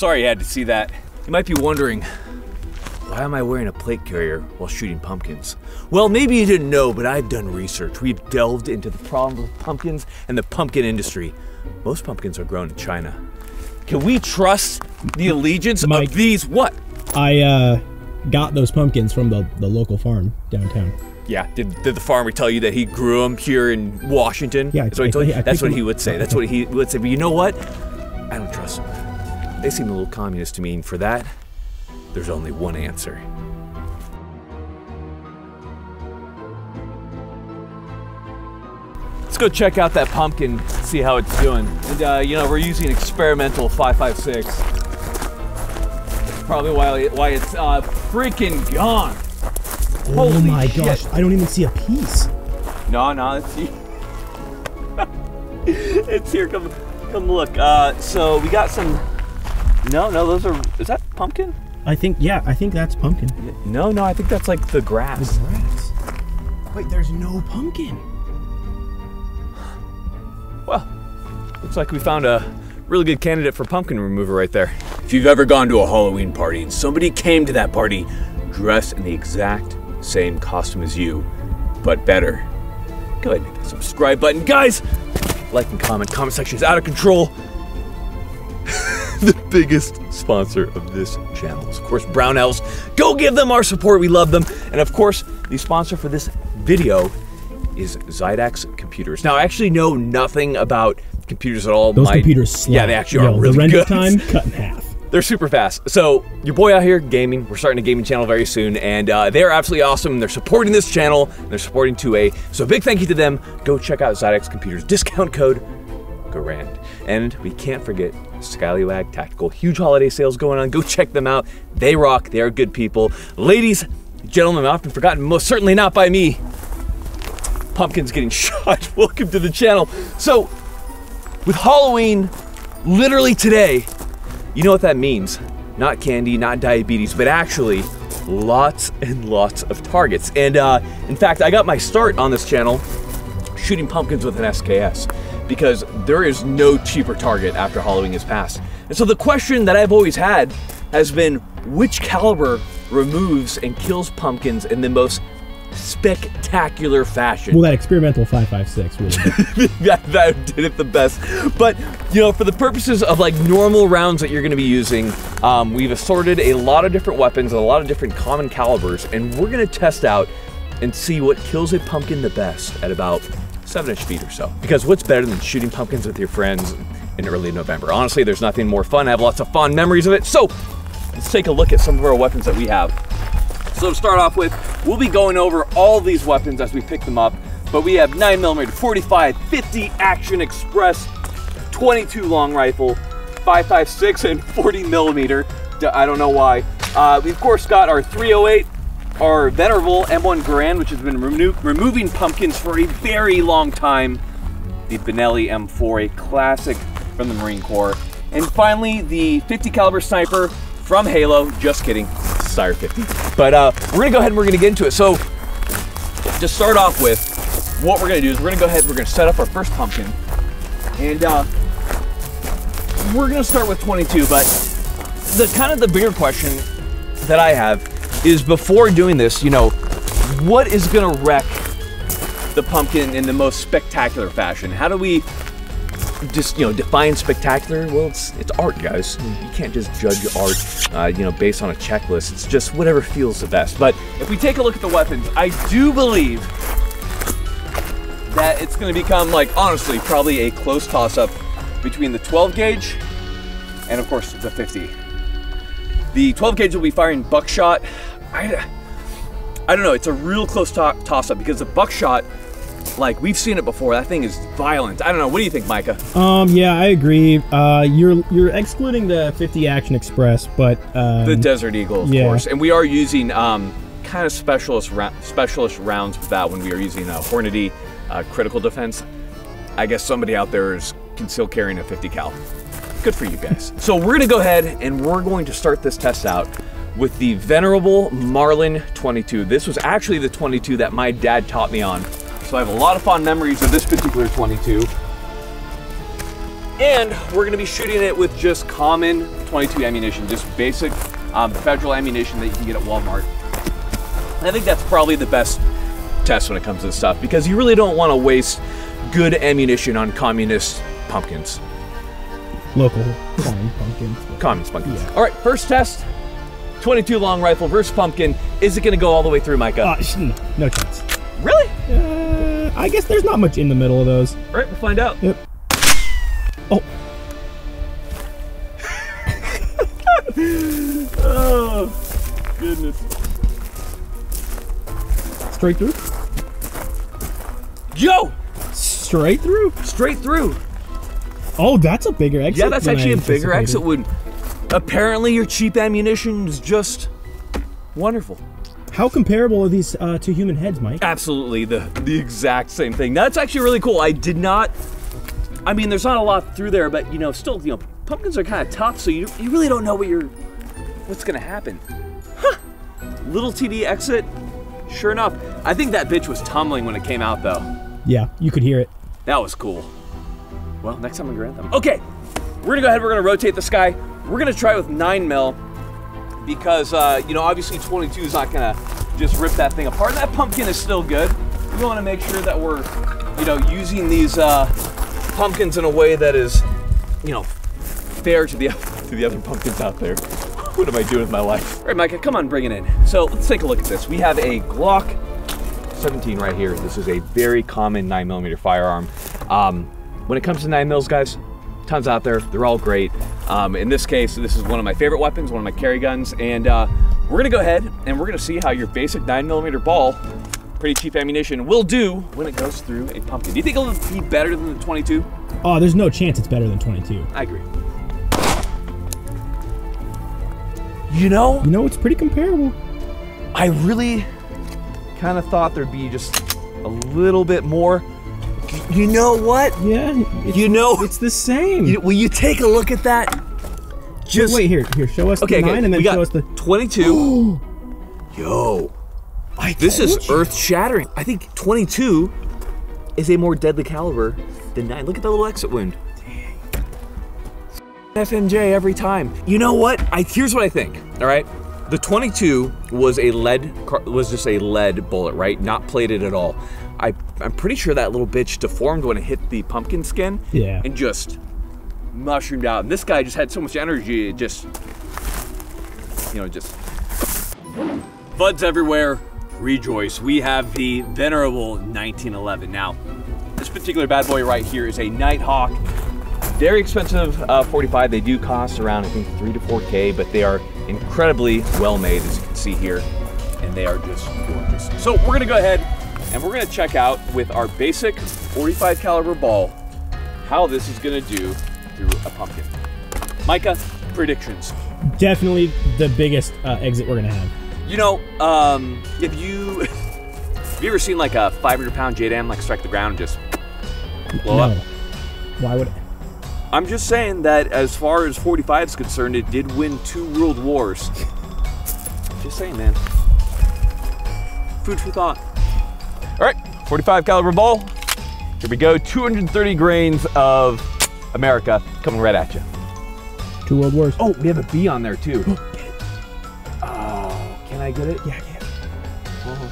Sorry you had to see that. You might be wondering, why am I wearing a plate carrier while shooting pumpkins? Well, maybe you didn't know, but I've done research. We've delved into the problems with pumpkins and the pumpkin industry. Most pumpkins are grown in China. Can we trust the allegiance Mike. of these what? I uh, got those pumpkins from the, the local farm downtown. Yeah, did, did the farmer tell you that he grew them here in Washington? Yeah, I- That's what he I- told you? I That's what he would say. That's what he would say. But you know what? I don't trust him. They seem a little communist to me, and for that, there's only one answer. Let's go check out that pumpkin, see how it's doing. And, uh, you know, we're using experimental 556. Probably why, why it's uh, freaking gone. oh Holy my shit. gosh, I don't even see a piece. No, no, it's here. it's here. Come, come look. Uh, so we got some. No, no, those are. Is that pumpkin? I think, yeah, I think that's pumpkin. No, no, I think that's like the grass. Grass. Wait, there's no pumpkin. Well, looks like we found a really good candidate for pumpkin remover right there. If you've ever gone to a Halloween party and somebody came to that party dressed in the exact same costume as you, but better, go ahead and hit the subscribe button. Guys, like and comment. Comment section is out of control. the biggest sponsor of this channel is, of course, Brownells. Go give them our support. We love them. And of course, the sponsor for this video is Xidax Computers. Now, I actually know nothing about computers at all. Those My- computers slap. Yeah, they actually Yo, are really The render good. time cut in half. They're super fast. So your boy out here gaming. We're starting a gaming channel very soon, and uh, they're absolutely awesome. They're supporting this channel. And they're supporting 2A. So big thank you to them. Go check out Xidax Computers. Discount code Garand. And we can't forget Skallywag Tactical. Huge holiday sales going on. Go check them out. They rock. They are good people. Ladies, gentlemen, often forgotten, most certainly not by me. Pumpkin's getting shot. Welcome to the channel. So, with Halloween literally today, you know what that means. Not candy, not diabetes, but actually lots and lots of targets. And uh, in fact, I got my start on this channel shooting pumpkins with an SKS because there is no cheaper target after Halloween is passed. And so the question that I've always had has been which caliber removes and kills pumpkins in the most spectacular fashion? Well, that experimental 556 really. that, that did it the best. But you know, for the purposes of like normal rounds that you're going to be using, um, we've assorted a lot of different weapons, a lot of different common calibers, and we're going to test out and see what kills a pumpkin the best at about seven inch feet or so. Because what's better than shooting pumpkins with your friends in early November? Honestly, there's nothing more fun. I have lots of fond memories of it. So let's take a look at some of our weapons that we have. So to start off with, we'll be going over all these weapons as we pick them up. But we have 9mm, 45, 50 Action Express, 22 long rifle, 556 and 40 millimeter. I don't know why. Uh, we of course got our 308, our venerable M1 Garand, which has been remo- removing pumpkins for a very long time. The Benelli M4, a classic from the Marine Corps. And finally, the 50 caliber sniper from Halo. Just kidding, Steyr 50. But uh, we're gonna go ahead and we're gonna get into it. So to start off with, what we're gonna do is we're gonna go ahead, we're gonna set up our first pumpkin, and uh, we're gonna start with 22. But the kind of the bigger question that I have is before doing this, you know, what is gonna wreck the pumpkin in the most spectacular fashion? How do we just you know define spectacular? Well, it's it's art, guys. You can't just judge art, uh, you know, based on a checklist. It's just whatever feels the best. But if we take a look at the weapons, I do believe that it's going to become like honestly probably a close toss-up between the 12 gauge and of course the 50. The 12 gauge will be firing buckshot. I, I don't know. It's a real close to- toss-up because the buckshot, like we've seen it before, that thing is violent. I don't know. What do you think, Micah? um, yeah, I agree. Uh, you're you're excluding the 50 Action Express, but um, The Desert Eagle, of yeah. course, and we are using um, kind of specialist specialist rounds with that when we are using uh, Hornady uh, critical defense. I guess somebody out there is still carrying a 50 cal. Good for you guys. so we're gonna go ahead and we're going to start this test out with the venerable Marlin 22. This was actually the 22 that my dad taught me on. So I have a lot of fond memories of this particular 22. And we're gonna be shooting it with just common 22 ammunition, just basic um, federal ammunition that you can get at Walmart. And I think that's probably the best test when it comes to this stuff because you really don't want to waste good ammunition on communist pumpkins. Local pumpkins. Communist pumpkins. Yeah. All right, first test 22 long rifle versus pumpkin. Is it going to go all the way through, Micah? Uh, sh- no, no chance. really? Uh, I guess there's not much in the middle of those. All right, we'll find out. Yep. Oh, Oh, goodness. straight through. Yo! Straight through. Straight through. Oh, that's a bigger exit. Yeah, that's than actually a bigger anticipated. exit wound. Apparently, your cheap ammunition is just wonderful. How comparable are these uh, to human heads, Mike? Absolutely, the the exact same thing. That's actually really cool. I did not. I mean, there's not a lot through there, but you know, still, you know, pumpkins are kind of tough, so you you really don't know what you're what's gonna happen. Huh. Little TD exit. Sure enough, I think that bitch was tumbling when it came out, though. Yeah, you could hear it. That was cool. Well, next time on Garand Thumb. Okay, we're gonna go ahead. We're gonna rotate the sky. We're gonna try with nine mil because uh, you know obviously 22 is not gonna just rip that thing apart. That pumpkin is still good. We want to make sure that we're you know using these uh, pumpkins in a way that is you know fair to the to the other pumpkins out there. What am I doing with my life? All right, Micah, come on, bring it in. So let's take a look at this. We have a Glock 17 right here. This is a very common 9mm firearm. Um, when it comes to 9 mils, guys, tons out there. They're all great. Um, in this case, this is one of my favorite weapons, one of my carry guns, and uh, we're gonna go ahead and we're gonna see how your basic 9mm ball, pretty cheap ammunition, will do when it goes through a pumpkin. Do you think it'll be better than the 22? Oh, there's no chance it's better than 22. I agree. You know, You know, it's pretty comparable. I really kind of thought there'd be just a little bit more. You know what? Yeah, You know, it's the same. you, will you take a look at that? Just Wait, here, here, show us okay, the okay. nine, and then show us the. 22. Yo, I this is you. earth-shattering. I think 22 is a more deadly caliber than nine. Look at the little exit wound. FMJ every time. You know what? I here's what I think. All right, the 22 was a lead was just a lead bullet, right? Not plated at all. I I'm pretty sure that little bitch deformed when it hit the pumpkin skin. Yeah. And just mushroomed out. And this guy just had so much energy, it just you know just Buds everywhere, rejoice. We have the venerable 1911. Now, this particular bad boy right here is a Nighthawk. Very expensive uh, 45. They do cost around, I think, 3 to 4K, but they are incredibly well made, as you can see here, and they are just gorgeous. So we're gonna go ahead and we're gonna check out with our basic 45 caliber ball how this is gonna do through a pumpkin. Micah, predictions. Definitely the biggest uh, exit we're gonna have. You know, um, if you have you ever seen like a 500 pound JDAM like strike the ground and just blow no. up? Why would? I'm just saying that as far as 45 is concerned, it did win two world wars. Just saying, man. Food for thought. All right, 45 caliber ball. Here we go. 230 grains of America coming right at you. Two world wars. Oh, we have a bee on there too. Oh, can I get it? yeah, yeah. Uh-huh.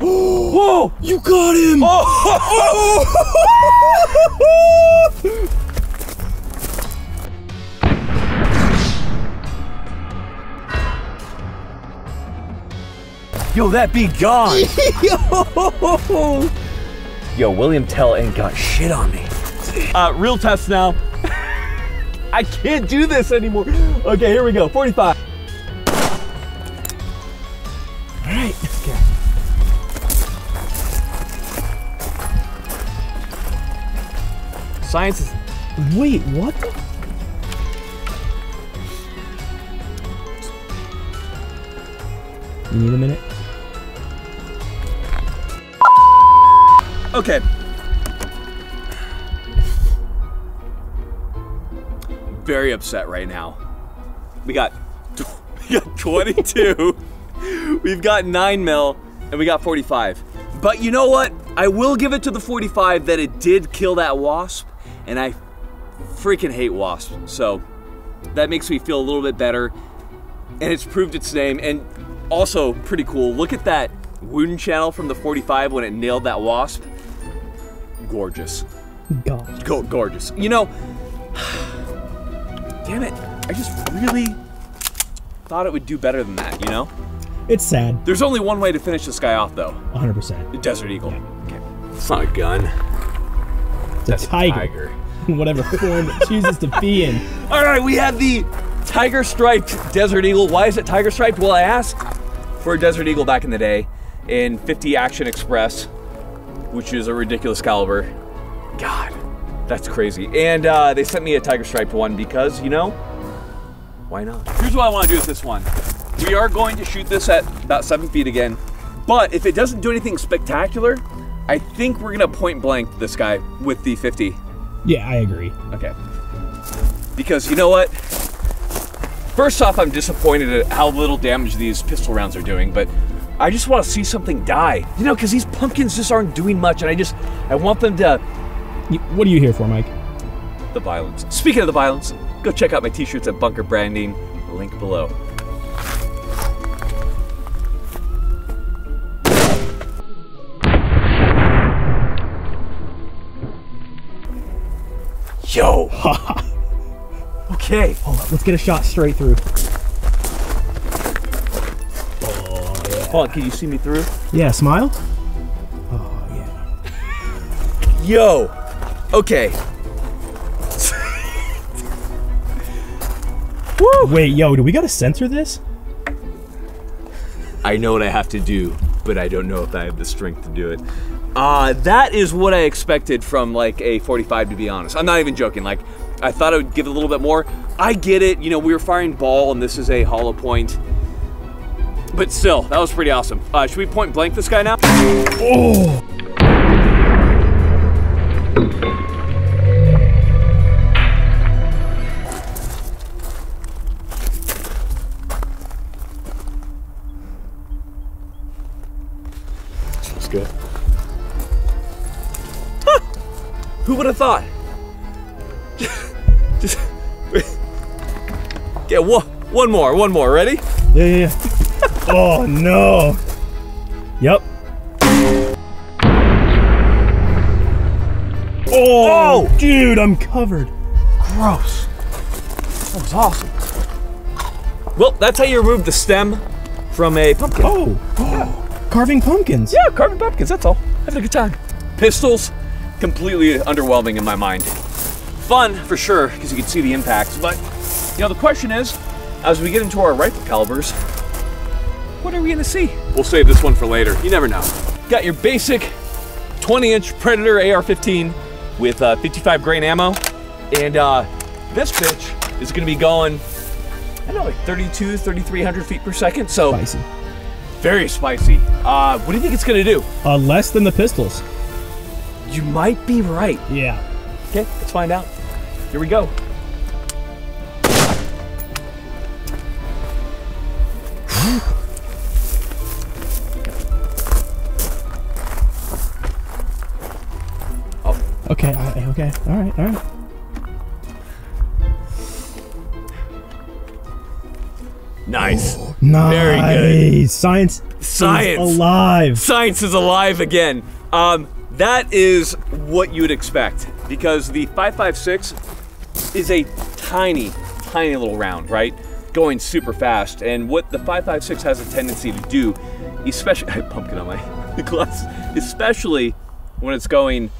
Whoa! You got him. Oh! Yo, that be gone. Yo. Yo, William Tell ain't got shit on me. Uh, real test now. I can't do this anymore. Okay, here we go. 45. All right. Okay. Science is. Wait, what? The? You need a minute. Okay. Very upset right now. We got we got 22. We've got 9 mil and we got 45. But you know what? I will give it to the 45 that it did kill that wasp and I freaking hate wasps. So that makes me feel a little bit better. And it's proved its name. And also pretty cool. Look at that wound channel from the 45 when it nailed that wasp. Gorgeous. God. Go- gorgeous. You know, damn it. I just really thought it would do better than that, you know? It's sad. There's only one way to finish this guy off, though. 100%. The Desert Eagle. Okay. It's not a gun. It's a tiger. Whatever form it chooses to be in. All right, we have the tiger striped Desert Eagle. Why is it tiger striped? Well, I asked for a Desert Eagle back in the day in 50 Action Express, which is a ridiculous caliber. God, that's crazy. And uh, they sent me a tiger striped one because, you know, why not? Here's what I want to do with this one. We are going to shoot this at about seven feet again, but if it doesn't do anything spectacular, I think we're gonna point blank this guy with the 50. Yeah, I agree. Okay. Because you know what? First off, I'm disappointed at how little damage these pistol rounds are doing, but I just want to see something die. You know, because these pumpkins just aren't doing much, and I just I want them to What are you here for, Mike? the violence. Speaking of the violence, go check out my t-shirts at Bunker Branding. Link below. Yo. okay. Hold up, let's get a shot straight through. Hold on, can you see me through? Yeah, smile. Oh, yeah. Yo. Okay. Woo. Wait, yo, do we gotta censor this? I know what I have to do, but I don't know if I have the strength to do it. Uh, that is what I expected from like a 45 to be honest. I'm not even joking. Like I thought I would give it a little bit more. I get it. You know, we were firing ball and this is a hollow point. But still, that was pretty awesome. Uh, should we point blank this guy now? Oh! Smells good. Who would have thought? Just, yeah, one, one more, one more. Ready? Yeah, yeah, yeah. Oh, no. Yep. Oh, oh, dude, I'm covered. Gross. That was awesome. Well, that's how you remove the stem from a pumpkin. Oh, carving pumpkins. Yeah, carving pumpkins, that's all. Having a good time. Pistols, completely underwhelming in my mind. Fun, for sure, because you can see the impacts, but, you know, the question is, as we get into our rifle calibers, what are we gonna see? We'll save this one for later. You never know. Got your basic 20 inch Predator AR 15 with uh, 55 grain ammo. And uh, this bitch is gonna be going, I don't know, like 32, 3,300 feet per second. So Spicy. very spicy. Uh, what do you think it's gonna do? Uh, less than the pistols. You might be right. Yeah. Okay, let's find out. Here we go. Okay, I- okay, all right, all right. Nice. Nice. Very good. Science. is Science. alive. Science is alive again. Um, that is what you would expect because the 556 is a tiny, tiny little round, right? Going super fast. And what the 556 has a tendency to do, especially, I have pumpkin on my glasses, especially when it's going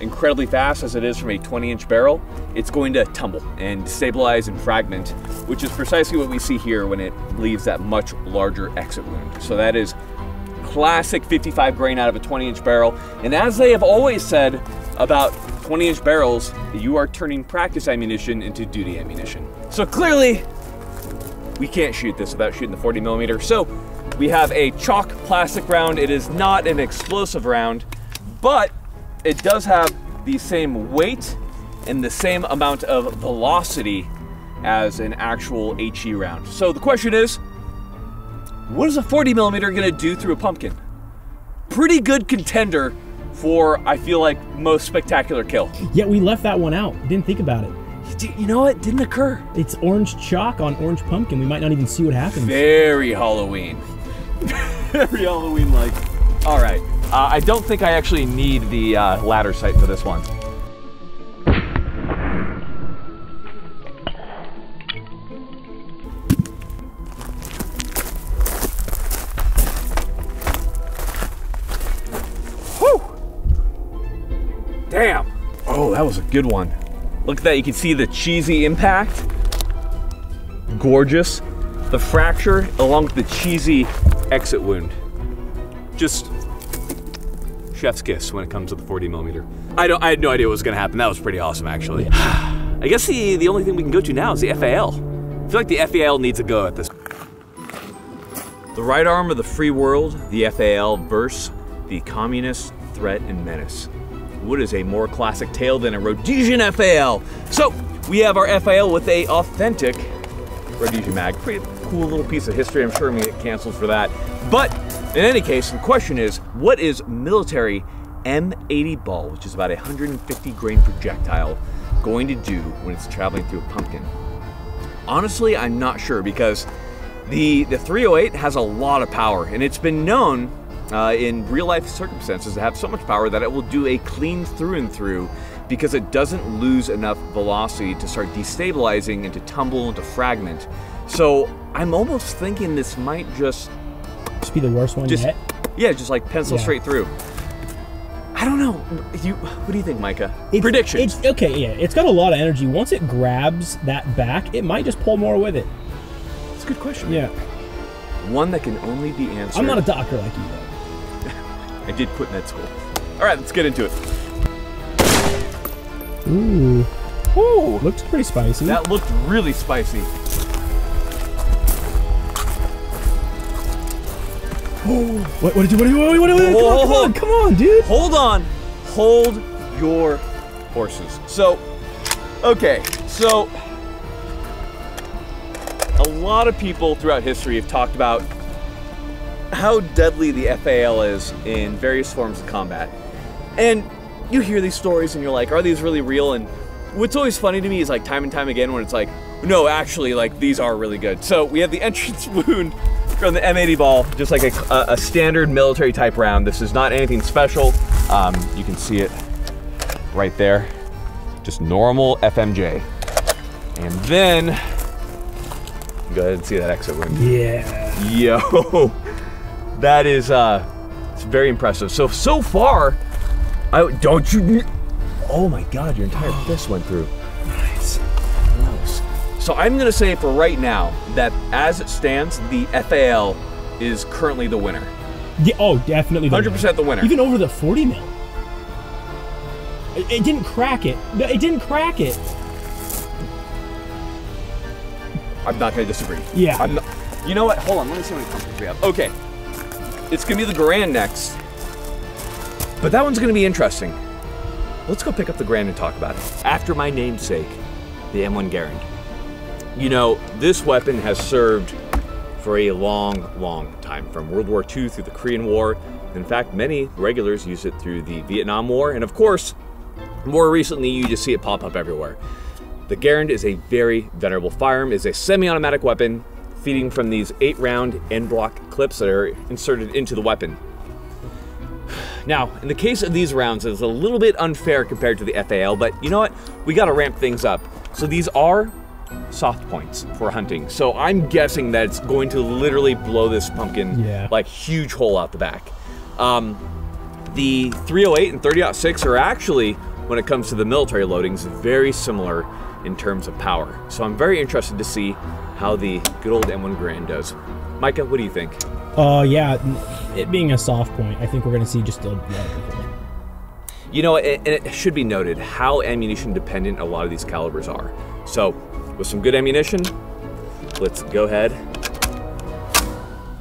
incredibly fast as it is from a 20 inch barrel, it's going to tumble and stabilize and fragment, which is precisely what we see here when it leaves that much larger exit wound. So that is classic 55 grain out of a 20 inch barrel. And as they have always said about 20 inch barrels, you are turning practice ammunition into duty ammunition. So clearly, we can't shoot this without shooting the 40 millimeter. So we have a chalk plastic round. It is not an explosive round, but it does have the same weight and the same amount of velocity as an actual HE round. So the question is, what is a 40 millimeter gonna do through a pumpkin? Pretty good contender for, I feel like, most spectacular kill. Yet we left that one out. Didn't think about it. You know what? Didn't occur. It's orange chalk on orange pumpkin. We might not even see what happens. Very Halloween. Very Halloween like. All right. Uh, I don't think I actually need the uh, ladder sight for this one. Whew. Damn. Oh, that was a good one. Look at that. You can see the cheesy impact gorgeous. The fracture along with the cheesy exit wound. Just chef's kiss when it comes to the 40 millimeter. I don't I had no idea what was gonna happen. That was pretty awesome actually. I guess the the only thing we can go to now is the FAL. I feel like the FAL needs a go at this. The right arm of the free world, the FAL versus the communist threat and menace. What is a more classic tale than a Rhodesian FAL? So we have our FAL with a authentic Rhodesian mag. Pretty cool little piece of history. I'm sure I'm gonna get canceled for that. But in any case, the question is, what is military M80 ball, which is about a 150 grain projectile, going to do when it's traveling through a pumpkin? Honestly, I'm not sure because the the 308 has a lot of power, and it's been known uh, in real life circumstances to have so much power that it will do a clean through and through because it doesn't lose enough velocity to start destabilizing and to tumble and to fragment. So I'm almost thinking this might just, Just be the worst one just yet. yeah, just like pencil Yeah. straight through. I don't know. You, what do you think, Micah? It's- Predictions. It's okay. Yeah, it's got a lot of energy. Once it grabs that back, it might just pull more with it. It's a good question. Yeah. One that can only be answered. I'm not a doctor like you though. I did quit med school. All right, let's get into it. Ooh, Ooh, looks pretty spicy. that looked really spicy. What, what did you? What did you? What, what, what, what, come, on, come on, come on, dude. Hold on. Hold your horses. So, okay, so a lot of people throughout history have talked about how deadly the FAL is in various forms of combat. And you hear these stories and you're like, are these really real? And what's always funny to me is like time and time again when it's like, no, actually, like these are really good. So we have the entrance wound from the M80 ball, just like a, a, a standard military type round. This is not anything special. Um, you can see it right there. Just normal FMJ. And then, go ahead and see that exit wound. Yeah. Yo, that is uh, it's very impressive. So so far, I don't you. Oh my God, your entire fist went through. So I'm gonna say for right now that as it stands, the FAL is currently the winner. Yeah, oh, definitely. the 100% the winner. Even over the 40 mil. It, it didn't crack it. It didn't crack it. I'm not gonna disagree. Yeah. Not. You know what? Hold on. Let me see how many pumpkins we have. Okay. It's gonna be the Garand next. But that one's gonna be interesting. Let's go pick up the Garand and talk about it. After my namesake, the M1 Garand. You know, this weapon has served for a long, long time, from World War II through the Korean War. In fact, many regulars use it through the Vietnam War, and of course, more recently, you just see it pop up everywhere. The Garand is a very venerable firearm, is a semi-automatic weapon feeding from these eight-round en bloc clips that are inserted into the weapon. Now, in the case of these rounds, it's a little bit unfair compared to the FAL, but you know what? We gotta ramp things up. So these are soft points for hunting. So I'm guessing that it's going to literally blow this pumpkin Yeah. like huge hole out the back. Um, the 308 and 30-06 are actually, when it comes to the military loadings, very similar in terms of power. So I'm very interested to see how the good old M1 Garand does. Micah, what do you think? Uh, yeah. It being a soft point, I think we're gonna see just a lot of people. You know, and it should be noted how ammunition dependent a lot of these calibers are. So, with some good ammunition, let's go ahead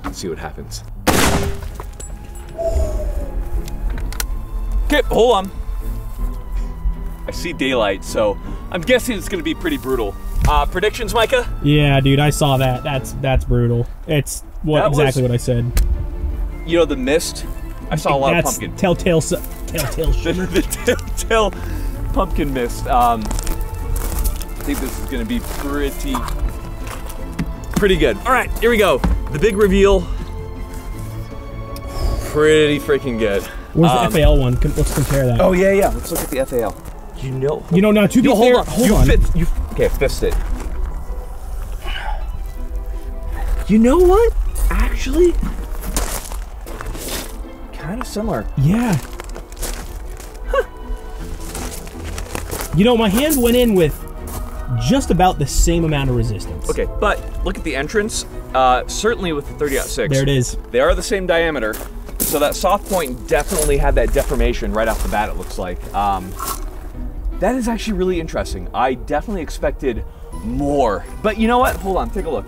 and see what happens. Okay, hold on. I see daylight, so I'm guessing it's going to be pretty brutal. Uh, predictions, Micah? Yeah, dude, I saw that. That's that's brutal. It's what That was- exactly what I said. You know the mist. I saw a lot that's of pumpkin. telltale, s- telltale the, the telltale pumpkin mist. Um, think this is gonna be pretty, pretty good. All right, here we go. The big reveal. Pretty freaking good. Where's Um, the FAL one? Com- Let's compare that. Oh yeah, yeah. Let's look at the FAL. You know. You know, now to be No, fair, hold on. hold you on. Fit, you okay? Fist it. You know what? Actually, kind of similar. Yeah. You know, my hand went in with just about the same amount of resistance. Okay, but look at the entrance. Uh, certainly with the 30 There it is. They are the same diameter, so that soft point definitely had that deformation right off the bat. It looks like. Um, that is actually really interesting. I definitely expected more, but you know what? Hold on, take a look.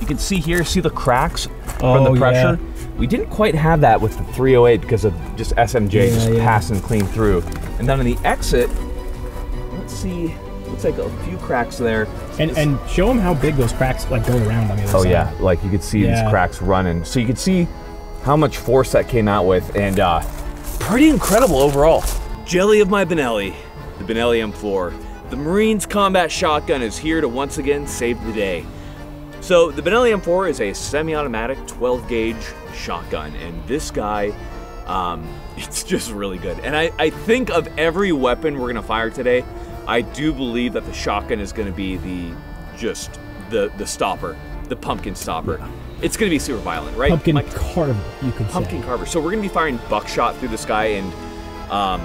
You can see here, see the cracks from Oh, the pressure. yeah. We didn't quite have that with the 308 because of just FMJ Yeah, just yeah. passing clean through. And then on the exit, let's see, looks like a few cracks there. And and show them how big those cracks like go around on the other Oh side. yeah, like you could see Yeah. these cracks running. So you could see how much force that came out with, and uh, pretty incredible overall. Jelly of my Benelli, the Benelli M4. The Marines Combat Shotgun is here to once again save the day. So the Benelli M4 is a semi-automatic 12 gauge shotgun, and this guy, um, it's just really good. And I, I think of every weapon we're gonna fire today, I do believe that the shotgun is gonna be the just the the stopper, the pumpkin stopper. It's gonna be super violent, right? Pumpkin Mike? carver, you could pumpkin say. carver. So we're gonna be firing buckshot through the sky and. Um,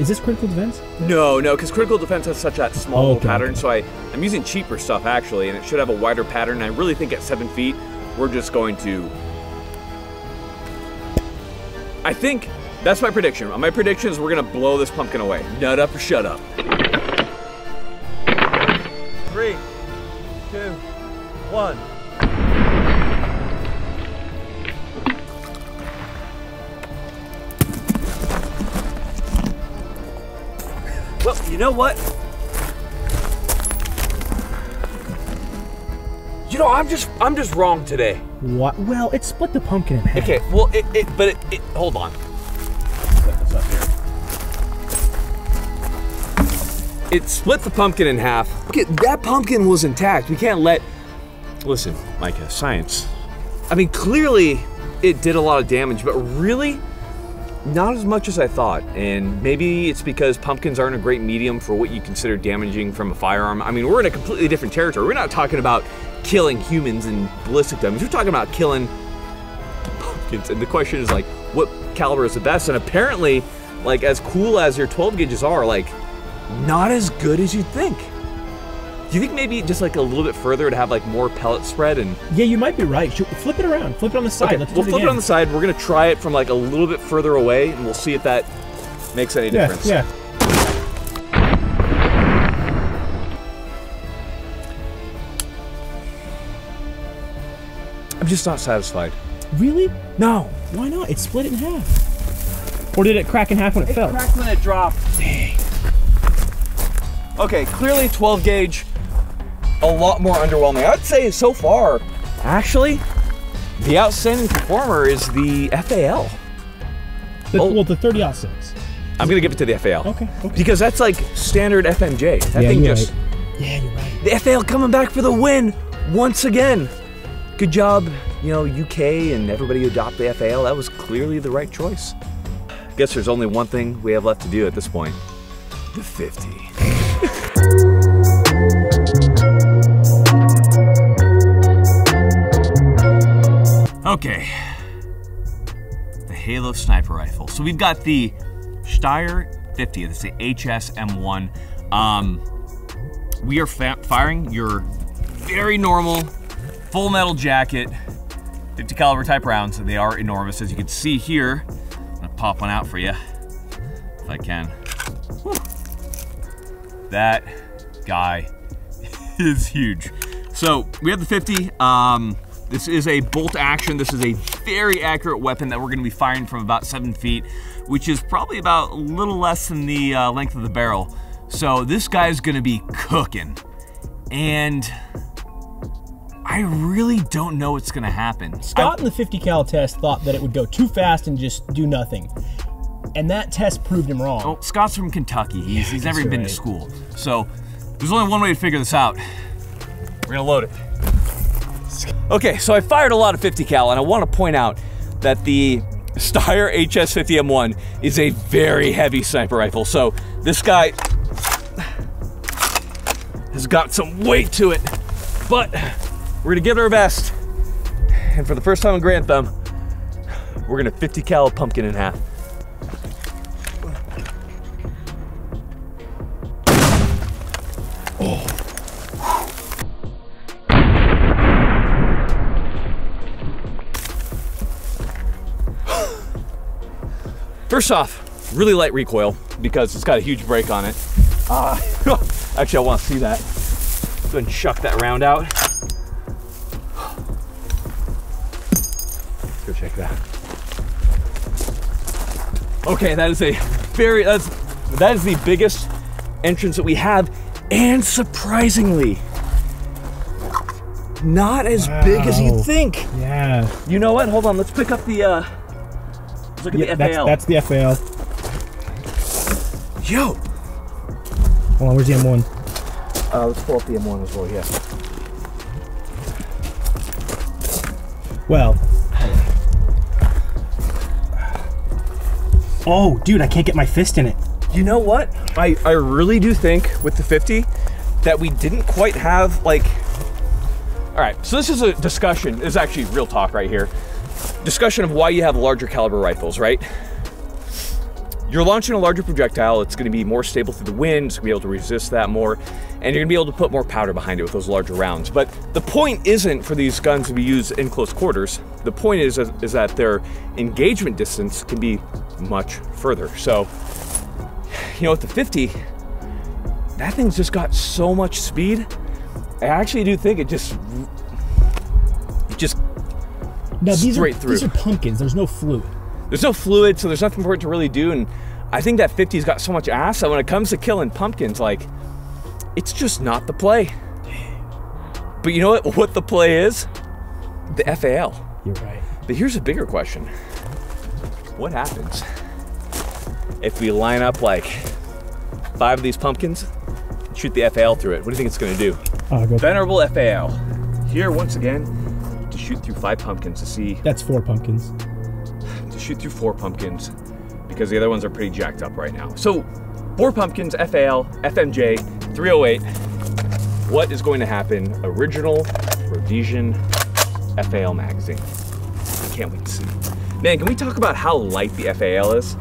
Is this critical defense? no, no, because critical defense has such that small Oh, okay, pattern. okay. So I, I'm using cheaper stuff actually, and it should have a wider pattern. I really think at seven feet, we're just going to. I think that's my prediction. My prediction is we're gonna blow this pumpkin away. Nut up or shut up. Three, two, one. Well, you know what? You know, I'm just I'm just wrong today. What? Well, it split the pumpkin in half. Okay, well, it, it but it, it hold on. It split the pumpkin in half. Okay, that pumpkin was intact. We can't let. Listen, Micah, science. I mean, clearly it did a lot of damage, but really not as much as I thought. And maybe it's because pumpkins aren't a great medium for what you consider damaging from a firearm. I mean, we're in a completely different territory. We're not talking about killing humans and ballistic damage. We're talking about killing pumpkins. And the question is like, what caliber is the best? And apparently, like as cool as your 12 gauges are, like not as good as you'd think. Do you think maybe just like a little bit further to have like more pellet spread and Yeah, you might be right. Should, flip it around. Flip it on the side. Okay, Let's we'll it flip it again. on the side. We're gonna try it from like a little bit further away, and we'll see if that makes any Yeah, difference. yeah. I'm just not satisfied. Really? No. Why not? It split it in half. Or did it crack in half when it, fell? It cracked when it dropped. Dang. Okay, clearly 12 gauge, a lot more underwhelming. I'd say so far, actually, the outstanding performer is the FAL. The, Oh. Well, the 30 out six. I'm gonna give it to the FAL. Okay, okay. Because that's like standard FMJ. That yeah, thing you're just. right. Yeah, you're right. The FAL coming back for the win once again. Good job, you know, UK and everybody who adopted the FAL. That was clearly the right choice. I Guess there's only one thing we have left to do at this point the 50. Okay. The Halo sniper rifle. So we've got the Steyr 50. This is the HSM1. Um, we are firing your very normal full metal jacket 50 caliber type rounds. They are enormous, as you can see here. I'm gonna pop one out for you, if I can. Whew. That guy is huge. So we have the 50. Um, this is a bolt action. This is a very accurate weapon that we're gonna be firing from about seven feet, which is probably about a little less than the uh, length of the barrel. So this guy's gonna be cooking. And I really don't know what's gonna happen. Scott in the 50 cal test thought that it would go too fast and just do nothing. And that test proved him wrong. Well, Scott's from Kentucky. He's, he's never that's been to school. So There's only one way to figure this out. We're gonna load it. Okay, so I fired a lot of 50 cal, and I want to point out that the Steyr HS50M1 is a very heavy sniper rifle. So this guy has got some weight to it, but we're gonna give it our best. And for the first time in Garand Thumb, we're gonna 50 cal pumpkin in half. First off, really light recoil because it's got a huge brake on it. Uh, actually, I want to see that. Go ahead and chuck that round out. Let's go check that. Okay, that is a very that's that is the biggest entrance that we have, and surprisingly, not as big as you'd think. Yeah. You know what? Hold on. Let's pick up the. uh Let's look at yeah the that's, that's the FAL. Yo. Hold on, where's the M1? Uh, let's pull up the M1 as well. Yeah. Well. Oh, dude, I can't get my fist in it. You know what? I I really do think with the 50 that we didn't quite have like. All right. So this is a discussion. This is actually real talk right here. Discussion of why you have larger caliber rifles, right? You're launching a larger projectile, it's gonna be more stable through the wind, it's gonna be able to resist that more, and you're gonna be able to put more powder behind it with those larger rounds. But the point isn't for these guns to be used in close quarters. The point is, is that their engagement distance can be much further. So, you know, with the 50, that thing's just got so much speed. I actually do think it just, it just No, these Straight are through. these are pumpkins. There's no fluid. there's no fluid, so there's nothing for it to really do. And I think that 50's got so much ass that when it comes to killing pumpkins, like, it's just not the play. But you know what? What the play is? The FAL. You're right. But here's a bigger question What happens if we line up like five of these pumpkins, and shoot the FAL through it? What do you think it's gonna do? Oh, go. Venerable FAL. Here, once again, to shoot through five pumpkins to see That's four pumpkins. to shoot through four pumpkins because the other ones are pretty jacked up right now. So, four pumpkins, FAL, FMJ, 308. What is going to happen? Original Rhodesian FAL magazine. I can't wait to see. Man, can we talk about how light the FAL is?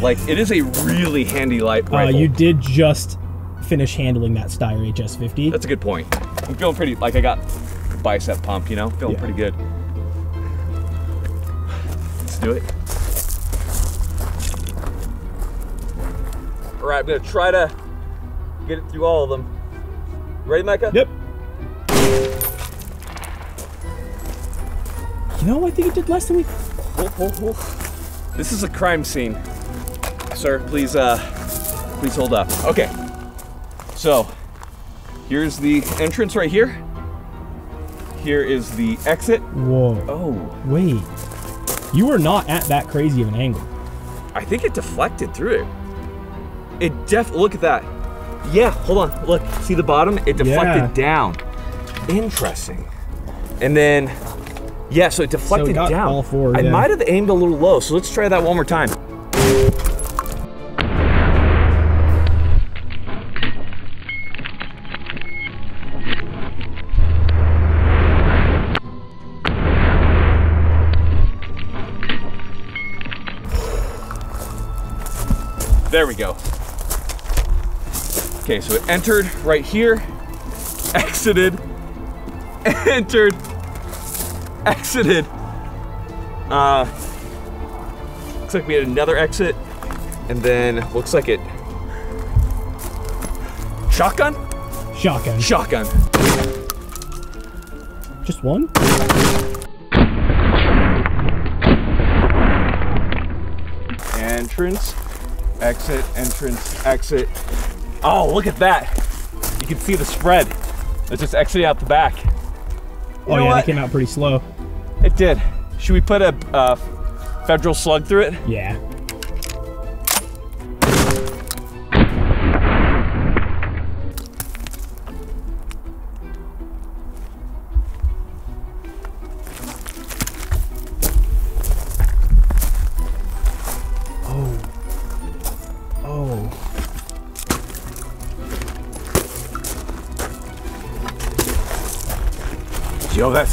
Like, it is a really handy light Uh, you did just finish handling that Steyr HS50. That's a good point. I'm feeling pretty, like I got bicep pump, you know? Feeling Yeah. pretty good. Let's do it. All right, I'm gonna try to get it through all of them. Ready, Micah? Yep. You know, I think it did less than we. Oh, oh, oh. This is a crime scene. Sir, please, uh, please hold up. Okay. So, here's the entrance right here. Here is the exit. Whoa. Oh, Wait. You were not at that crazy of an angle. I think it deflected through it. It def. Look at that. Yeah, hold on. Look, see the bottom? It deflected Yeah. down. Interesting. And then, yeah, so it deflected got down. all four, I yeah. might have aimed a little low, so let's try that one more time. There we go. Okay, so it entered right here, exited, entered, exited. Uh, looks like we had another exit, and then looks like it. Shotgun? Shotgun. Shotgun. Just one? Entrance, exit, entrance, exit. Oh, look at that. You can see the spread. It's just exiting out the back. You oh yeah, what? that came out pretty slow. It did. Should we put a uh, federal slug through it? Yeah.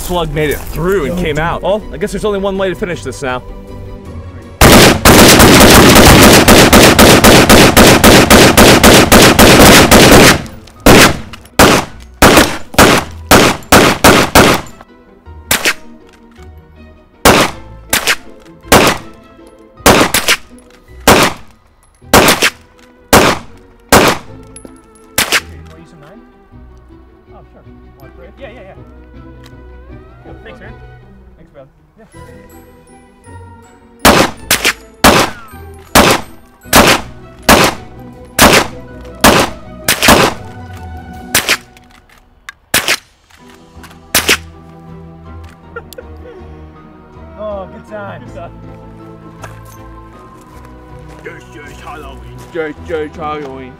Slug made it through and came out. Well, I guess there's only one way to finish this now. Sure. Want to Yeah, yeah, yeah. Cool. Thanks, man. Thanks, bro. Yeah. oh, good time. Good time. Just, just Halloween. Just, just Halloween.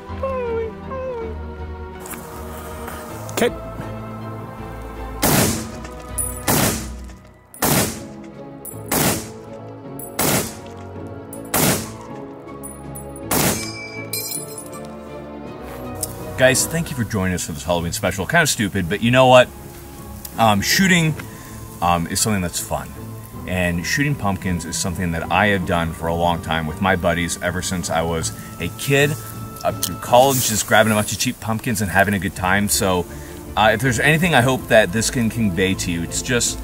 Guys, thank you for joining us for this Halloween special. Kind of stupid, but you know what? Um, shooting um, is something that's fun. And shooting pumpkins is something that I have done for a long time with my buddies ever since I was a kid up through college, just grabbing a bunch of cheap pumpkins and having a good time. So, uh, if there's anything I hope that this can convey to you, it's just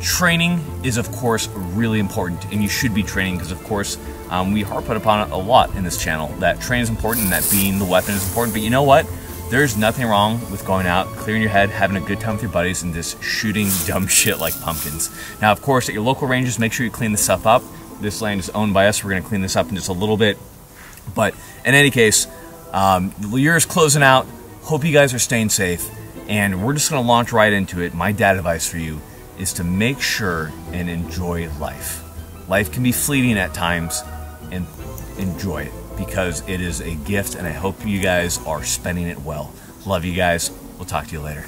training is, of course, really important, and you should be training because, of course, um, we harp put upon it a lot in this channel that training is important and that being the weapon is important. But you know what? There's nothing wrong with going out, clearing your head, having a good time with your buddies, and just shooting dumb shit like pumpkins. Now, of course, at your local ranges, make sure you clean this stuff up. This land is owned by us. We're going to clean this up in just a little bit. But in any case, um, the year is closing out. Hope you guys are staying safe. And we're just going to launch right into it. My dad advice for you is to make sure and enjoy life. Life can be fleeting at times, and enjoy it because it is a gift, and I hope you guys are spending it well. Love you guys. We'll talk to you later.